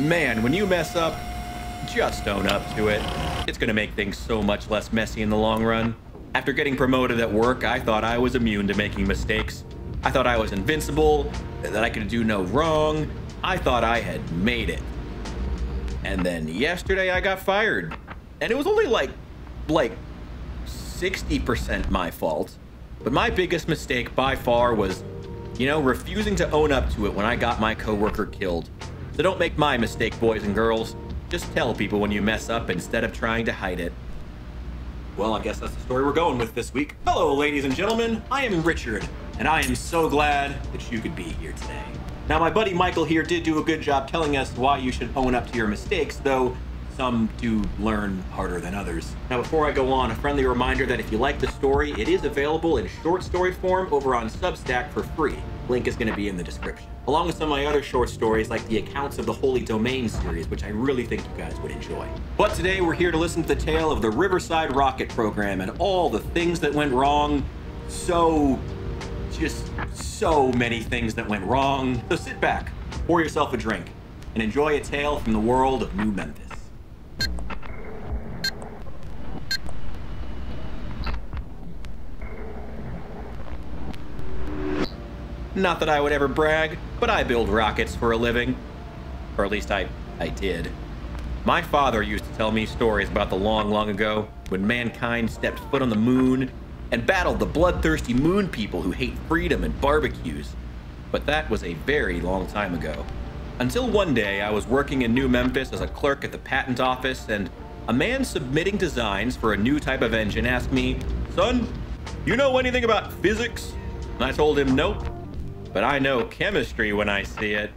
Man, when you mess up, just own up to it. It's gonna make things so much less messy in the long run. After getting promoted at work, I thought I was immune to making mistakes. I thought I was invincible, that I could do no wrong. I thought I had made it. And then yesterday I got fired. And it was only like, like 60% my fault. But my biggest mistake by far was, you know, refusing to own up to it when I got my coworker killed. So don't make my mistake, boys and girls. Just tell people when you mess up instead of trying to hide it. Well, I guess that's the story we're going with this week. Hello, ladies and gentlemen. I am Richard, and I am so glad that you could be here today. Now, my buddy Michael here did do a good job telling us why you should own up to your mistakes, though some do learn harder than others. Now, before I go on, a friendly reminder that if you like the story, it is available in short story form over on Substack for free. Link is going to be in the description. Along with some of my other short stories, like the Accounts of the Holy Domain series, which I really think you guys would enjoy. But today we're here to listen to the tale of the Riverside Rocket Program and all the things that went wrong. So just so many things that went wrong. So sit back, pour yourself a drink, and enjoy a tale from the world of New Memphis. Not that I would ever brag, but I build rockets for a living. Or at least I, I did. My father used to tell me stories about the long, long ago when mankind stepped foot on the moon and battled the bloodthirsty moon people who hate freedom and barbecues. But that was a very long time ago. Until one day I was working in New Memphis as a clerk at the patent office and a man submitting designs for a new type of engine asked me, Son, you know anything about physics? And I told him, Nope, but I know chemistry when I see it.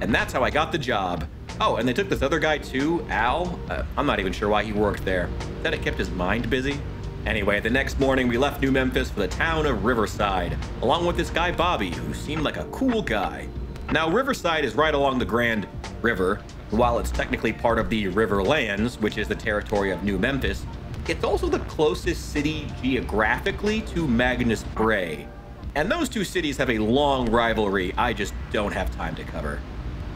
And that's how I got the job. Oh, and they took this other guy too, Al. Uh, I'm not even sure why he worked there. Said it kept his mind busy. Anyway, the next morning we left New Memphis for the town of Riverside, along with this guy Bobby, who seemed like a cool guy. Now, Riverside is right along the Grand River. While it's technically part of the Riverlands, which is the territory of New Memphis, it's also the closest city geographically to Magnus Brae. And those two cities have a long rivalry I just don't have time to cover.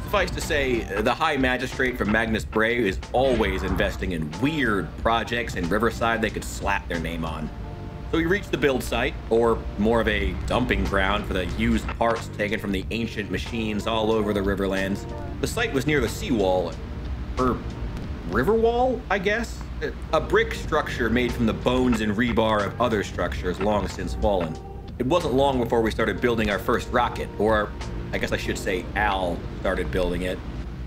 Suffice to say, the High Magistrate from Magnus Brae is always investing in weird projects in Riverside they could slap their name on. So we reached the build site, or more of a dumping ground for the used parts taken from the ancient machines all over the Riverlands. The site was near the seawall, or river wall, I guess? A brick structure made from the bones and rebar of other structures long since fallen. It wasn't long before we started building our first rocket, or I guess I should say Al started building it.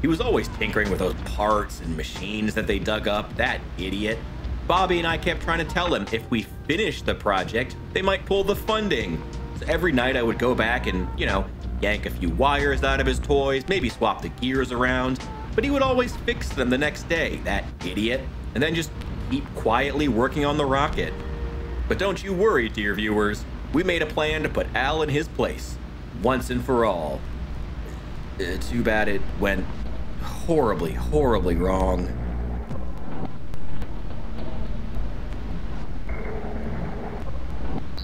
He was always tinkering with those parts and machines that they dug up, that idiot. Bobby and I kept trying to tell him if we finished the project, they might pull the funding. So every night I would go back and, you know, yank a few wires out of his toys, maybe swap the gears around, but he would always fix them the next day, that idiot, and then just keep quietly working on the rocket. But don't you worry, dear viewers, we made a plan to put Al in his place once and for all. Uh, too bad it went horribly, horribly wrong.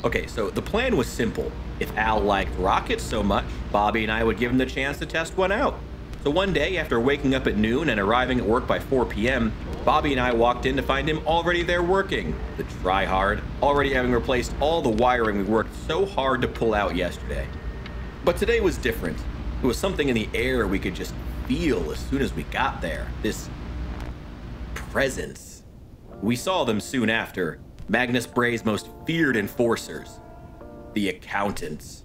Okay, so the plan was simple. If Al liked rockets so much, Bobby and I would give him the chance to test one out. So one day, after waking up at noon and arriving at work by 4 p.m., Bobby and I walked in to find him already there working. The tryhard, already having replaced all the wiring we worked so hard to pull out yesterday. But today was different. It was something in the air we could just feel as soon as we got there. This presence. We saw them soon after, Magnus Brae's most feared enforcers, the accountants.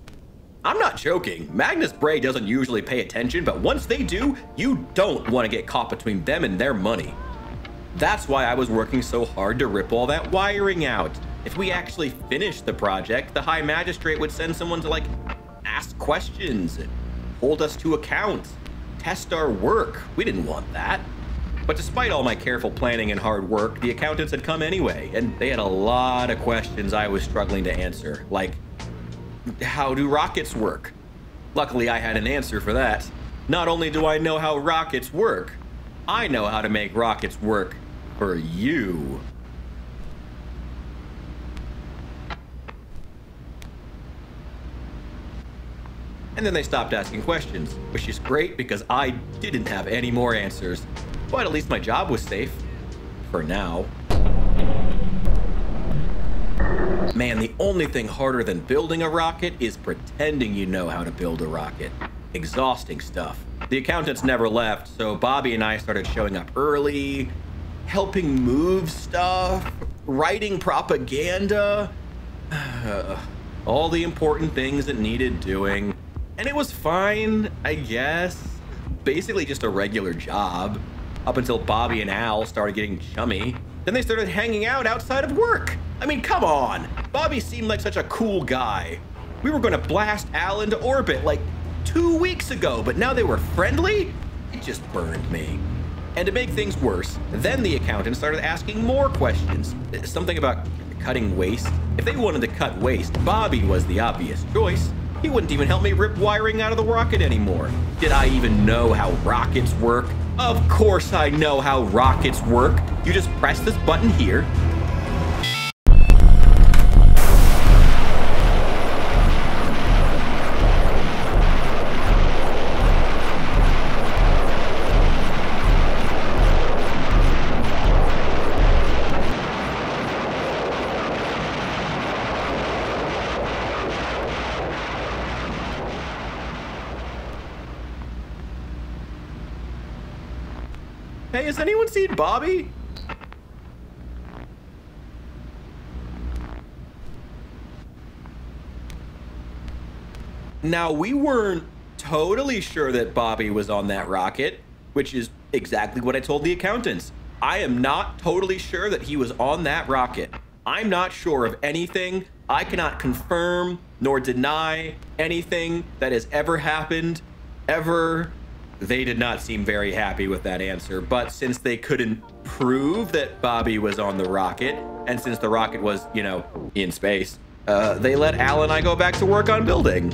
I'm not joking. Magnus Brae doesn't usually pay attention, but once they do, you don't want to get caught between them and their money. That's why I was working so hard to rip all that wiring out. If we actually finished the project, the High Magistrate would send someone to like ask questions, hold us to account, test our work. We didn't want that. But despite all my careful planning and hard work, the accountants had come anyway, and they had a lot of questions I was struggling to answer, like, how do rockets work? Luckily, I had an answer for that. Not only do I know how rockets work, I know how to make rockets work for you. And then they stopped asking questions, which is great because I didn't have any more answers. But at least my job was safe. For now. Man, the only thing harder than building a rocket is pretending you know how to build a rocket. Exhausting stuff. The accountants never left, so Bobby and I started showing up early, helping move stuff, writing propaganda. All the important things that needed doing. And it was fine, I guess. Basically just a regular job. Up until Bobby and Al started getting chummy. Then they started hanging out outside of work. I mean, come on. Bobby seemed like such a cool guy. We were going to blast Al into orbit like two weeks ago, but now they were friendly? It just burned me. And to make things worse, then the accountant started asking more questions. Something about cutting waste. If they wanted to cut waste, Bobby was the obvious choice. He wouldn't even help me rip wiring out of the rocket anymore. Did I even know how rockets work? Of course I know how rockets work. You just press this button here, Hey, has anyone seen Bobby? Now, we weren't totally sure that Bobby was on that rocket, which is exactly what I told the accountants. I am not totally sure that he was on that rocket. I'm not sure of anything. I cannot confirm nor deny anything that has ever happened, ever, they did not seem very happy with that answer, but since they couldn't prove that Bobby was on the rocket, and since the rocket was, you know, in space, uh, they let Al and I go back to work on building.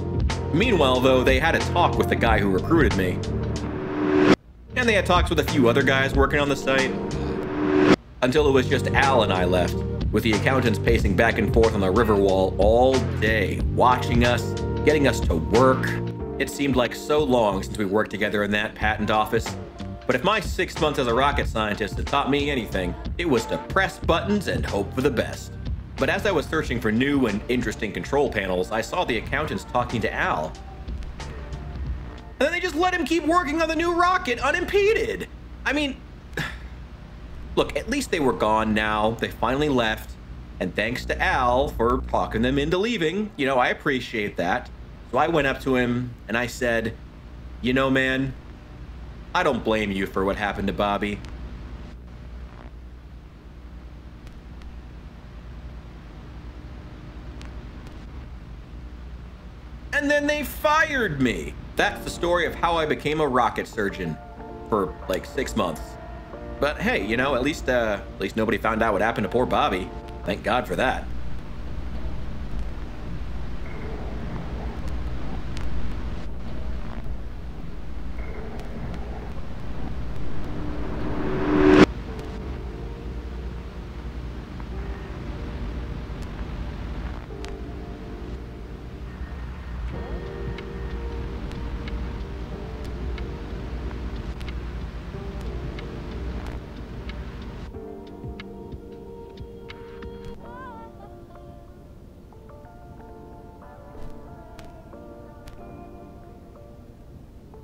Meanwhile, though, they had a talk with the guy who recruited me. And they had talks with a few other guys working on the site. Until it was just Al and I left, with the accountants pacing back and forth on the river wall all day, watching us, getting us to work, it seemed like so long since we worked together in that patent office. But if my six months as a rocket scientist had taught me anything, it was to press buttons and hope for the best. But as I was searching for new and interesting control panels, I saw the accountants talking to Al. And then they just let him keep working on the new rocket unimpeded. I mean, look, at least they were gone now. They finally left. And thanks to Al for talking them into leaving. You know, I appreciate that. So I went up to him and I said, You know, man, I don't blame you for what happened to Bobby. And then they fired me. That's the story of how I became a rocket surgeon for like six months. But hey, you know, at least uh, at least nobody found out what happened to poor Bobby. Thank God for that.